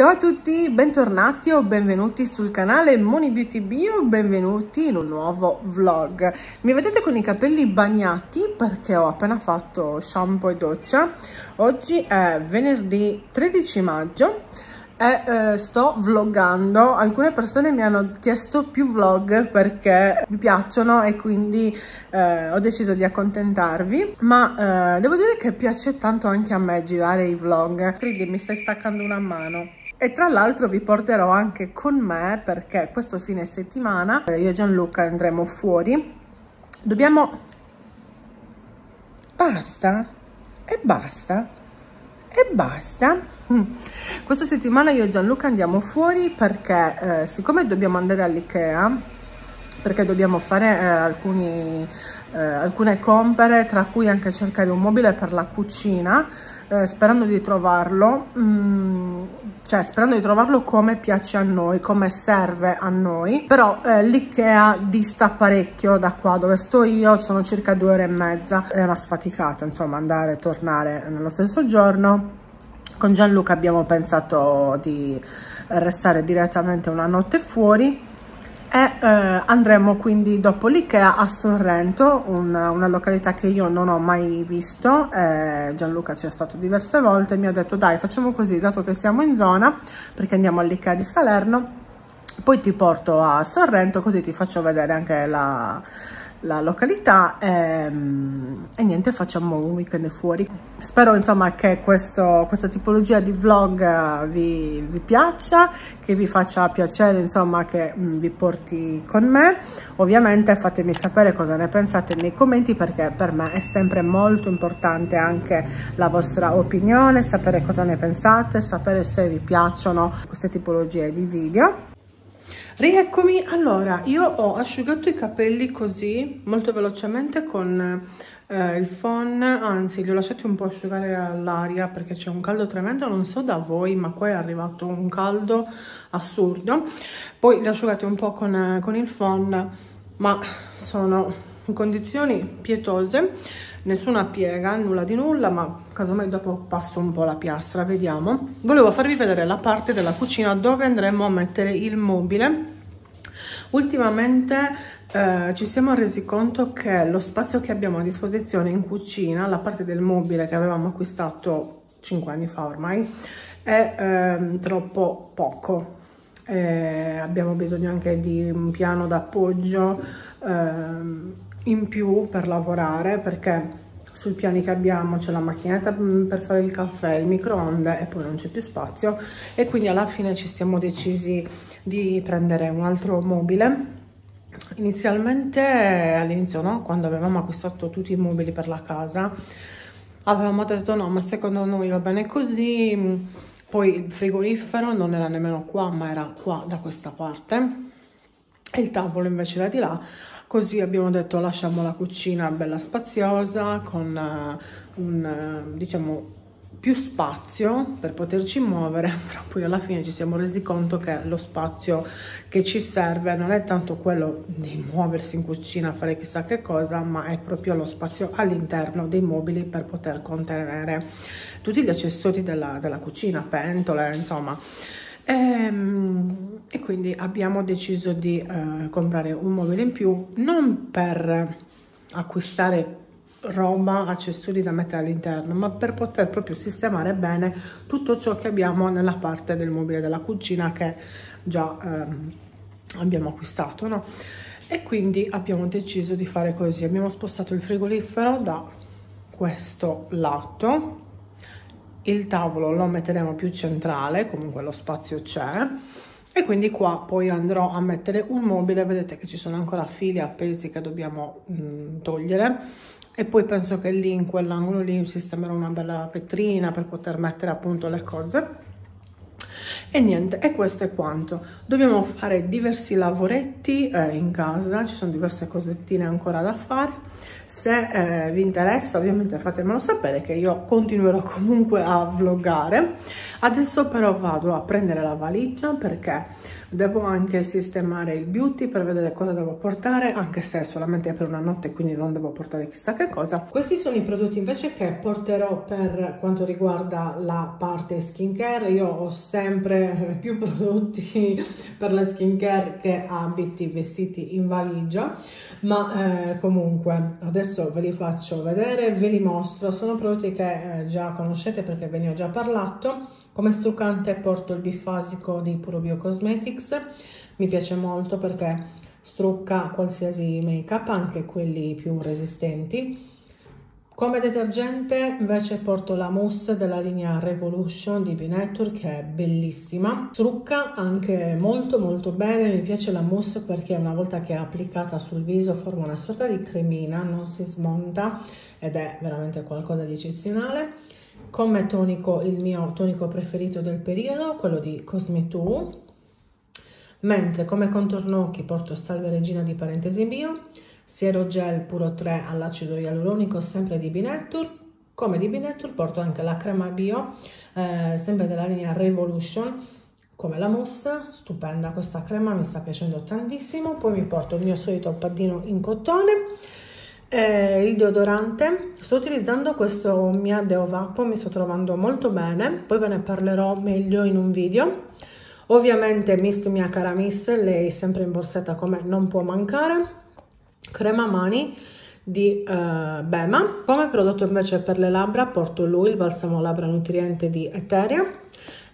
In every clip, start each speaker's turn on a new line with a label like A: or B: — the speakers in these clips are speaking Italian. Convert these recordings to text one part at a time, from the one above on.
A: Ciao a tutti, bentornati o benvenuti sul canale Moni Beauty Bio, benvenuti in un nuovo vlog. Mi vedete con i capelli bagnati perché ho appena fatto shampoo e doccia. Oggi è venerdì 13 maggio e eh, sto vloggando. Alcune persone mi hanno chiesto più vlog perché mi piacciono e quindi eh, ho deciso di accontentarvi. Ma eh, devo dire che piace tanto anche a me girare i vlog. Trigger, mi stai staccando una mano. E tra l'altro vi porterò anche con me perché questo fine settimana io e Gianluca andremo fuori. Dobbiamo... Basta? E basta? E basta? Mm. Questa settimana io e Gianluca andiamo fuori perché eh, siccome dobbiamo andare all'Ikea perché dobbiamo fare eh, alcuni, eh, alcune compere tra cui anche cercare un mobile per la cucina eh, sperando di trovarlo mm, cioè sperando di trovarlo come piace a noi, come serve a noi, però eh, l'Ikea dista parecchio da qua dove sto io, sono circa due ore e mezza, è una sfaticata insomma andare e tornare nello stesso giorno. Con Gianluca abbiamo pensato di restare direttamente una notte fuori e eh, andremo quindi dopo l'Ikea a Sorrento, una, una, località che io non ho mai visto, eh, Gianluca ci è stato diverse volte, mi ha detto dai facciamo così, dato che siamo in zona, perché andiamo all'Ikea di Salerno, poi ti porto a Sorrento così ti faccio vedere anche la, la località e, ehm, e, niente facciamo un weekend fuori. Spero insomma che questo, questa tipologia di vlog vi, vi, piaccia che vi faccia piacere insomma che mh, mm, vi porti con me. Ovviamente fatemi sapere cosa ne pensate nei commenti perché per me è sempre molto importante anche la vostra opinione sapere cosa ne pensate sapere se vi piacciono queste tipologie di video Rieccomi, allora io ho asciugato i capelli così molto velocemente con eh, il phon, anzi li ho lasciati un po' asciugare all'aria perché c'è un caldo tremendo, non so da voi ma qua è arrivato un caldo assurdo, poi li ho asciugati un po' con, con il phon ma sono in condizioni pietose, nessuna piega, nulla di nulla, ma casomai dopo passo un po' la piastra, vediamo. Volevo farvi vedere la parte della cucina dove andremo a mettere il mobile. Ultimamente eh, ci siamo resi conto che lo spazio che abbiamo a disposizione in cucina, la parte del mobile che avevamo acquistato 5 anni fa ormai, è eh, troppo poco. Eh, abbiamo bisogno anche di un piano d'appoggio ehm, in più per lavorare perché sul piano che abbiamo c'è la macchinetta mm, per fare il caffè, il microonde e poi non c'è più spazio e quindi alla fine ci siamo decisi di prendere un altro mobile. Inizialmente all'inizio no quando avevamo acquistato tutti i mobili per la casa avevamo detto no ma secondo noi va bene così. Poi il frigorifero non era nemmeno qua ma era qua da questa parte. E il tavolo invece era di là. Così abbiamo detto lasciamo la cucina bella spaziosa con uh, un uh, diciamo più spazio per poterci muovere però poi alla fine ci siamo resi conto che lo spazio che ci serve non è tanto quello di muoversi in cucina a fare chissà che cosa ma è proprio lo spazio all'interno dei mobili per poter contenere tutti gli accessori della, della cucina pentole insomma. E, ehm, e quindi abbiamo deciso di eh, comprare un mobile in più non per acquistare roba, accessori da mettere all'interno, ma per poter proprio sistemare bene tutto ciò che abbiamo nella parte del mobile della cucina che già ehm, abbiamo acquistato, no? E quindi abbiamo deciso di fare così, abbiamo spostato il frigorifero da questo lato. Il tavolo lo metteremo più centrale comunque lo spazio c'è. E quindi qua poi andrò a mettere un mobile. Vedete che ci sono ancora fili appesi che dobbiamo mh, togliere e poi penso che lì in quell'angolo lì sistemerò una bella vetrina per poter mettere appunto le cose. E niente e questo è quanto. Dobbiamo fare diversi lavoretti eh, in casa ci sono diverse cosettine ancora da fare se eh, vi interessa ovviamente fatemelo sapere che io continuerò comunque a vloggare. Adesso però vado a prendere la valigia perché devo anche sistemare il beauty per vedere cosa devo portare anche se è solamente per una notte quindi non devo portare chissà che cosa. Questi sono i prodotti invece che porterò per quanto riguarda la parte skincare. Io ho sempre più prodotti per la skincare che abiti, vestiti in valigia, ma eh, comunque adesso ve li faccio vedere, ve li mostro, sono prodotti che eh, già conoscete perché ve ne ho già parlato, come struccante porto il bifasico di Puro Bio Cosmetics, mi piace molto perché strucca qualsiasi make up, anche quelli più resistenti, come detergente invece porto la mousse della linea Revolution di B-Network che è bellissima. Trucca anche molto molto bene, mi piace la mousse perché una volta che è applicata sul viso forma una sorta di cremina, non si smonta ed è veramente qualcosa di eccezionale. Come tonico il mio tonico preferito del periodo, quello di Cosmetoo, mentre come contorno occhi porto Salve Regina di Parentesi Bio, Siero Gel Puro 3 all'acido ialuronico sempre di Binettur, come di Binettur porto anche la crema bio, eh, sempre della linea Revolution, come la mousse, stupenda questa crema, mi sta piacendo tantissimo, poi mi porto il mio solito paddino in cotone, eh, il deodorante, sto utilizzando questo Mia Deo Vapo, mi sto trovando molto bene, poi ve ne parlerò meglio in un video, ovviamente Mist Mia Cara Miss, lei sempre in borsetta come non può mancare, crema mani di uh, Bema. Come prodotto invece per le labbra porto lui, il balsamo labbra nutriente di Eteria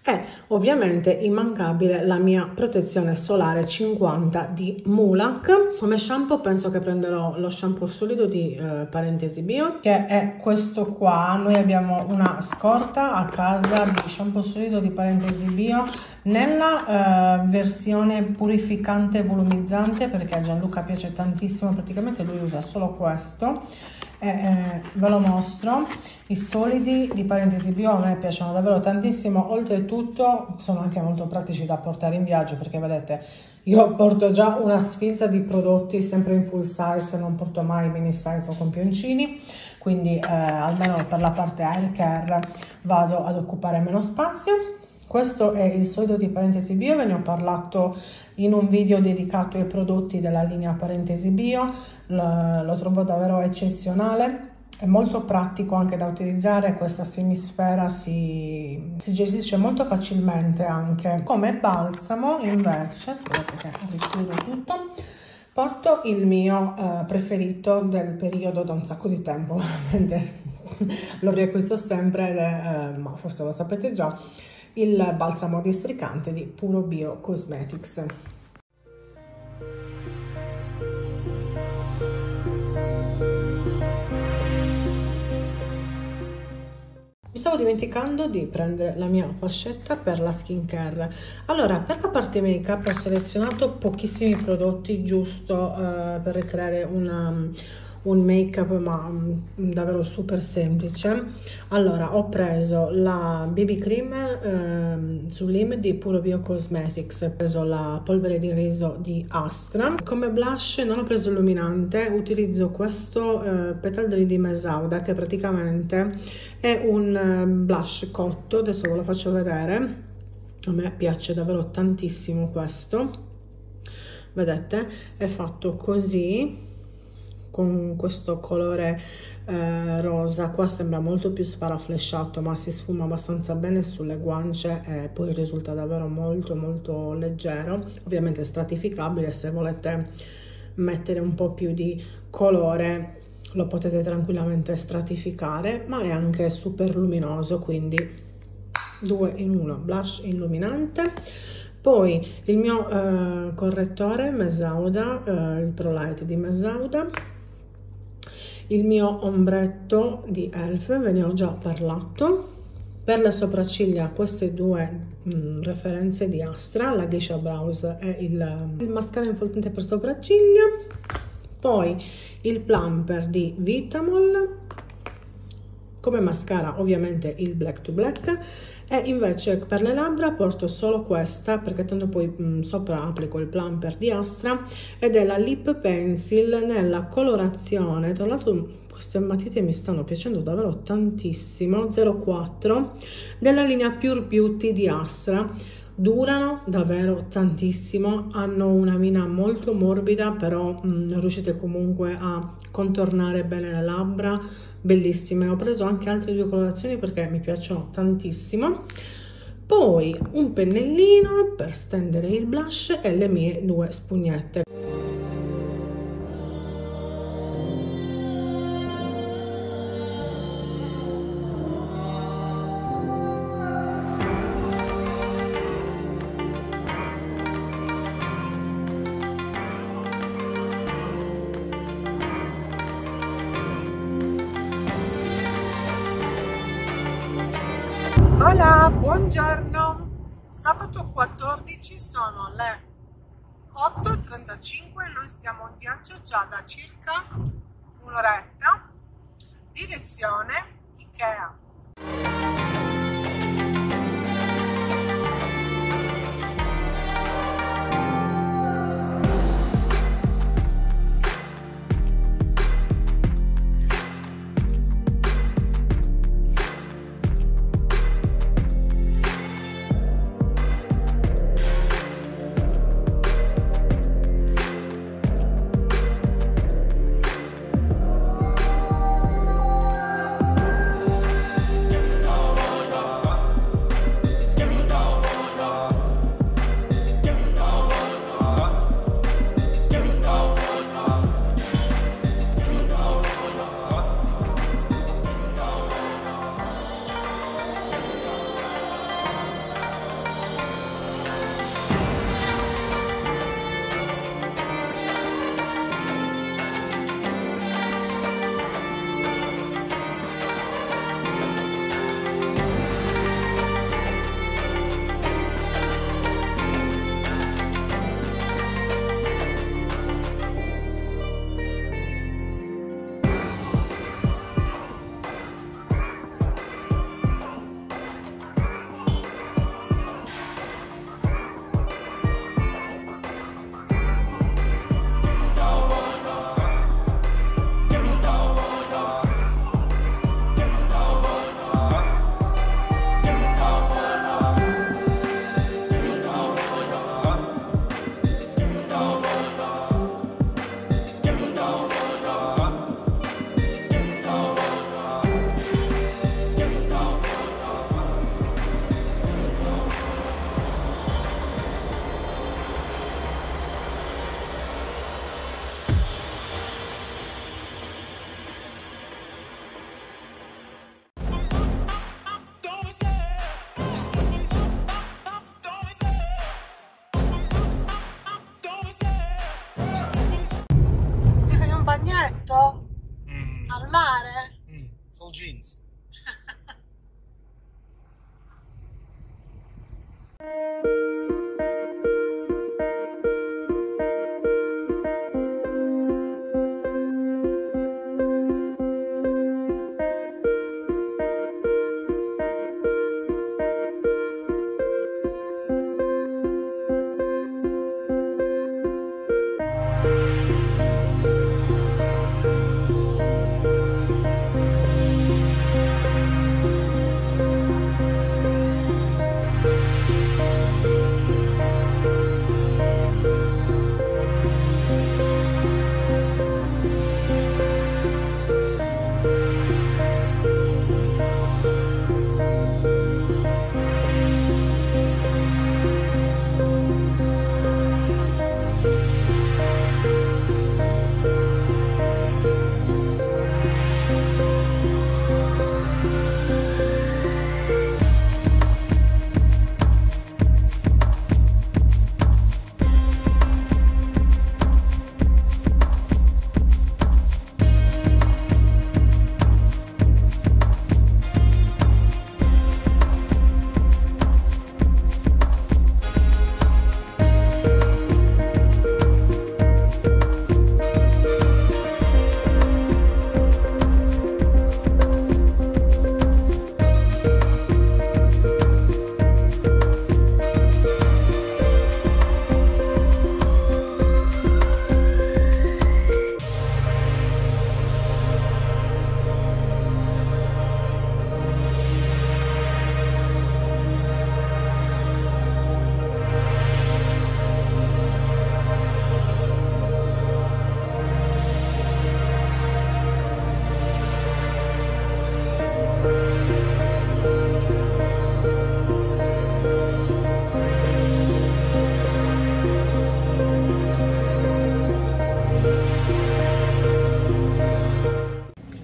A: e ovviamente immancabile la mia protezione solare 50 di Mulak. Come shampoo penso che prenderò lo shampoo solido di uh, Parentesi Bio che è questo qua. Noi abbiamo una scorta a casa di shampoo solido di Parentesi Bio nella uh, versione purificante volumizzante perché a Gianluca piace tantissimo praticamente lui usa solo questo e eh, ve lo mostro. I solidi di parentesi bio a me piacciono davvero tantissimo. Oltretutto sono anche molto pratici da portare in viaggio perché vedete io porto già una sfilza di prodotti sempre in full size non porto mai mini size o campioncini quindi eh, almeno per la parte hair care vado ad occupare meno spazio questo è il solido di Parentesi Bio, ve ne ho parlato in un video dedicato ai prodotti della linea Parentesi Bio, lo, lo trovo davvero eccezionale, è molto pratico anche da utilizzare, questa semisfera si, si gestisce molto facilmente anche. Come balsamo invece, aspettate che richiudo tutto, porto il mio uh, preferito del periodo da un sacco di tempo, veramente. Lo riacquisto sempre, uh, ma forse lo sapete già, il balsamo districante di Puro Bio Cosmetics. Mi stavo dimenticando di prendere la mia fascetta per la skincare. Allora, per la parte make up ho selezionato pochissimi prodotti giusto uh, per creare una un make up ma mm, davvero super semplice. Allora ho preso la BB cream ehm, Sulim di Puro Bio Cosmetics. Ho preso la polvere di riso di Astra. Come blush non ho preso illuminante utilizzo questo eh, Petal Dream di Mesauda che praticamente è un eh, blush cotto adesso ve lo faccio vedere. A me piace davvero tantissimo questo. Vedete? È fatto così con questo colore eh, rosa. Qua sembra molto più sparaflesciato ma si sfuma abbastanza bene sulle guance e poi risulta davvero molto molto leggero. Ovviamente stratificabile se volete mettere un po' più di colore lo potete tranquillamente stratificare ma è anche super luminoso quindi due in uno blush illuminante. Poi il mio eh, correttore Mesauda eh, il Pro Light di Mesauda il mio ombretto di Elf, ve ne ho già parlato. Per le sopracciglia queste due mh, mm, referenze di Astra, la Geisha Brows e il, il mascara infoltente per sopracciglia. Poi il plumper di Vitamol come mascara ovviamente il black to black. E invece per le labbra porto solo questa perché tanto poi mh, mm, sopra applico il plumper di Astra ed è la lip pencil nella colorazione. Tra l'altro queste matite mi stanno piacendo davvero tantissimo. 04 della linea Pure Beauty di Astra durano davvero tantissimo hanno una mina molto morbida però mh, mm, riuscite comunque a contornare bene le labbra bellissime. Ho preso anche altre due colorazioni perché mi piacciono tantissimo. Poi un pennellino per stendere il blush e le mie due spugnette buongiorno. Sabato 14 sono le 8.35 noi siamo in viaggio già da circa un'oretta.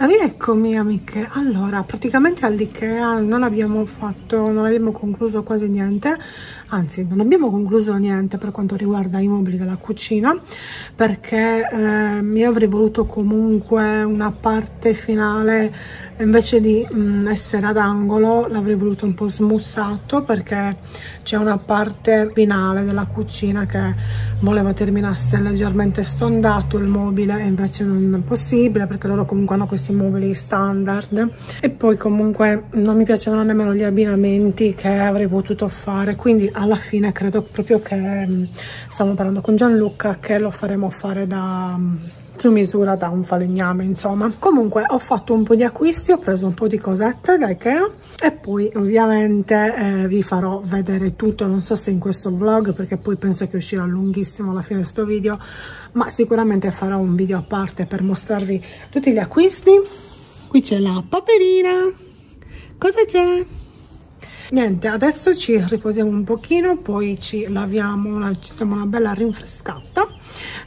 A: Rieccomi amiche, allora praticamente all'Ikea non abbiamo fatto, non abbiamo concluso quasi niente, anzi non abbiamo concluso niente per quanto riguarda i mobili della cucina perché eh, io avrei voluto comunque una parte finale invece di mh, mm, essere ad angolo l'avrei voluto un po' smussato perché c'è una parte finale della cucina che voleva terminasse leggermente stondato il mobile e invece non è possibile perché loro comunque hanno questi mobili standard. E poi comunque non mi piacevano nemmeno gli abbinamenti che avrei potuto fare quindi alla fine credo proprio che mm, stiamo parlando con Gianluca che lo faremo fare da mm, su misura da un falegname insomma. Comunque ho fatto un po' di acquisti ho preso un po' di cosette da Ikea e poi ovviamente eh, vi farò vedere tutto. Non so se in questo vlog perché poi penso che uscirà lunghissimo alla fine di questo video ma sicuramente farò un video a parte per mostrarvi tutti gli acquisti. Qui c'è la paperina. Cosa c'è? Niente adesso ci riposiamo un pochino poi ci laviamo una, ci diamo una bella rinfrescata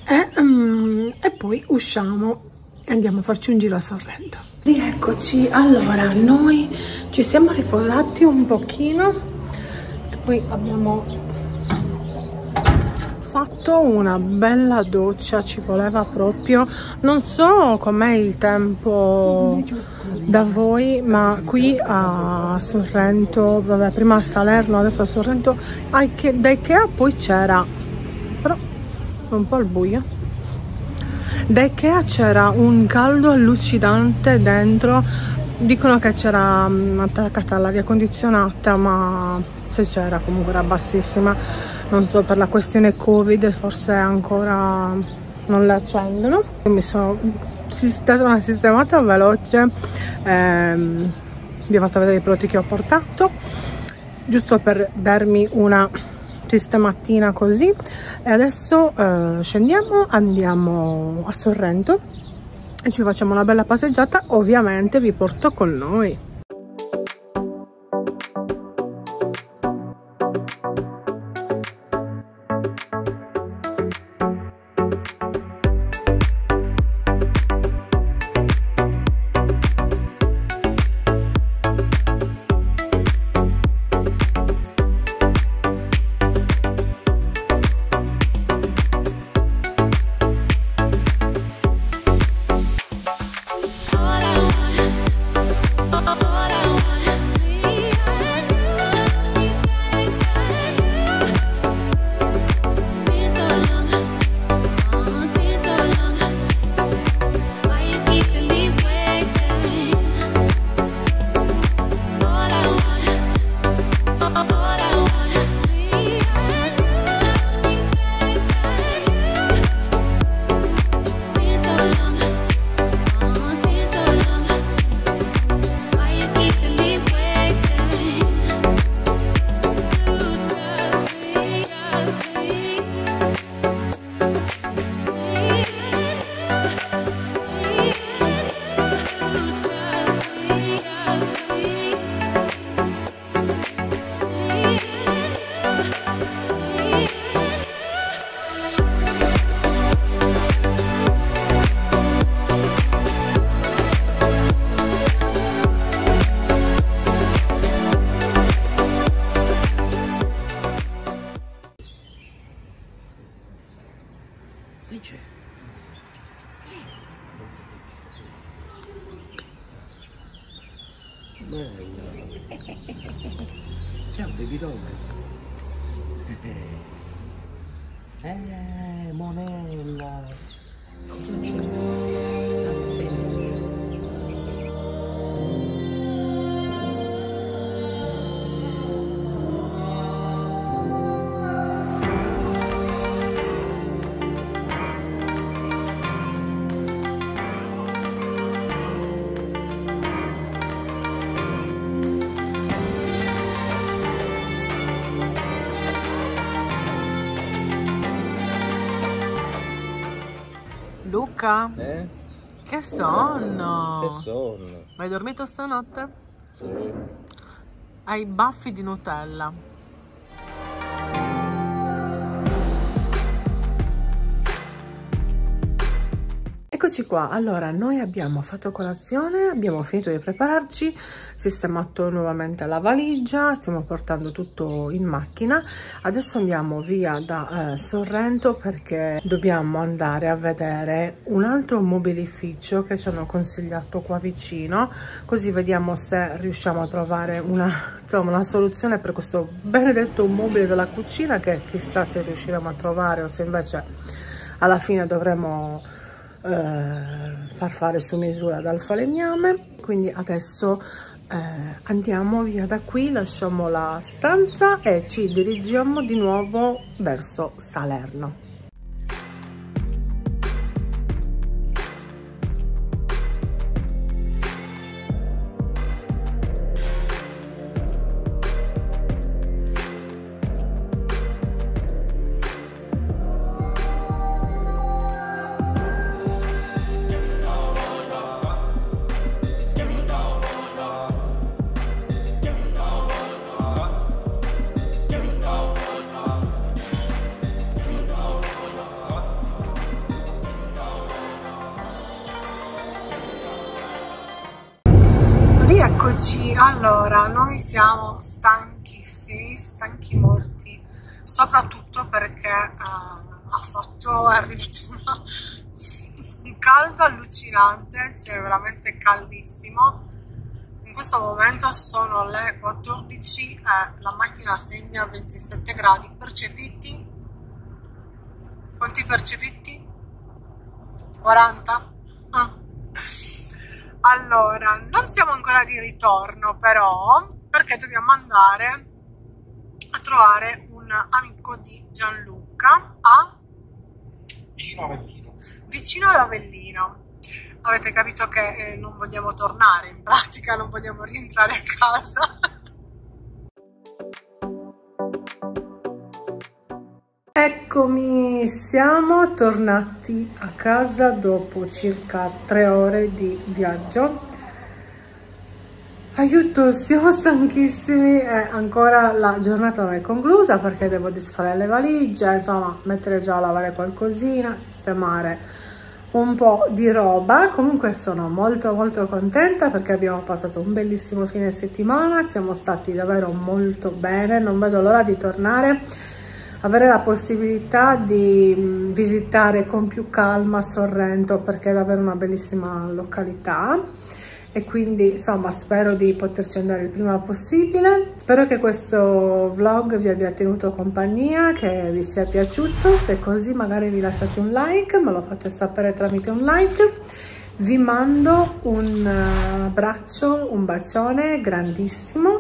A: e, um, e poi usciamo e andiamo a farci un giro a Sorrento rieccoci allora noi ci siamo riposati un pochino e poi abbiamo fatto una bella doccia ci voleva proprio. Non so com'è il tempo da voi ma qui a Sorrento vabbè prima a Salerno adesso a Sorrento da Ikea poi c'era però un po' il buio. Da Ikea c'era un caldo allucinante dentro. Dicono che c'era mm, attaccata all'aria condizionata ma se c'era comunque era bassissima non so per la questione covid forse ancora non la accendono. Mi sono data una sistemata veloce ehm, vi ho fatto vedere i prodotti che ho portato giusto per darmi una sistematina così. E adesso eh, scendiamo andiamo a Sorrento e ci facciamo una bella passeggiata. Ovviamente vi porto con noi Luca?
B: Eh?
A: Che sonno!
B: Che sonno!
A: Ma hai dormito stanotte?
B: Sì.
A: Hai baffi di Nutella. Eccoci qua, allora noi abbiamo fatto colazione, abbiamo finito di prepararci, sistemato nuovamente la valigia, stiamo portando tutto in macchina, adesso andiamo via da eh, Sorrento perché dobbiamo andare a vedere un altro mobilificio che ci hanno consigliato qua vicino, così vediamo se riusciamo a trovare una, insomma, una soluzione per questo benedetto mobile della cucina che chissà se riusciremo a trovare o se invece alla fine dovremo far fare su misura dal falegname. Quindi adesso eh, andiamo via da qui lasciamo la stanza e ci dirigiamo di nuovo verso Salerno allora noi siamo stanchissimi, stanchi morti, soprattutto perché uh, ha fatto, è arrivato una, un caldo allucinante, cioè veramente caldissimo. In questo momento sono le 14 e la macchina segna 27 gradi percepiti. Quanti percepiti? 40? Ah. Allora, non siamo ancora di ritorno però, perché dobbiamo andare a trovare un amico di Gianluca a...
B: Vicino a Avellino.
A: Vicino ad Avellino. Avete capito che eh, non vogliamo tornare, in pratica non vogliamo rientrare a casa. Eccomi, siamo tornati a casa dopo circa tre ore di viaggio. Aiuto, siamo stanchissimi e ancora la giornata non è conclusa perché devo disfare le valigie, insomma, mettere già a lavare qualcosina, sistemare un po' di roba. Comunque sono molto molto contenta perché abbiamo passato un bellissimo fine settimana, siamo stati davvero molto bene, non vedo l'ora di tornare avere la possibilità di mm, visitare con più calma Sorrento perché è davvero una bellissima località. E quindi insomma spero di poterci andare il prima possibile. Spero che questo vlog vi abbia tenuto compagnia che vi sia piaciuto. Se così magari vi lasciate un like me lo fate sapere tramite un like. Vi mando un eh, abbraccio un bacione grandissimo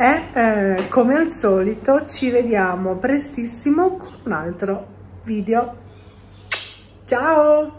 A: e eh, come al solito ci vediamo prestissimo con un altro video. Ciao!